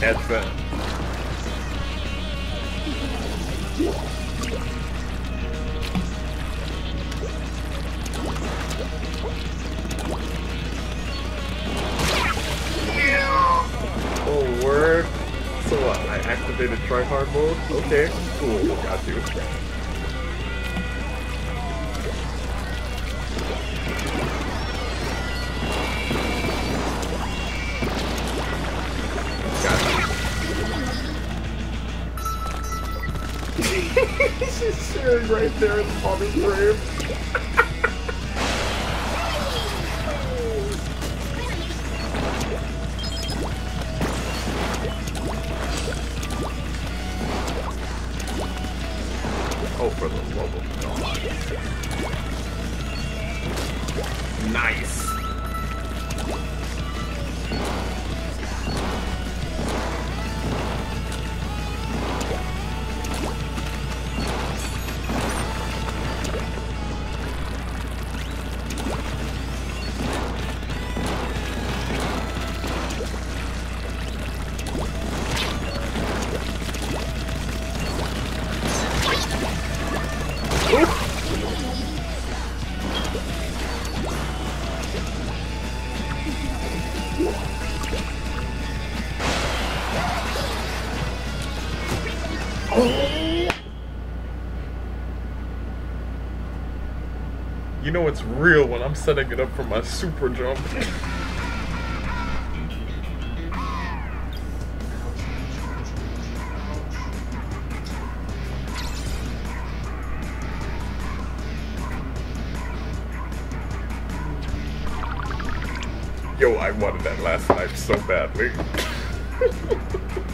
headset. Oh, word. So what? I activated tryhard mode? Okay, cool. Got you. She's sharing right there in the mother's grave. Oh, for the love of God. Nice. You know it's real when I'm setting it up for my super jump. Yo, I wanted that last life so badly.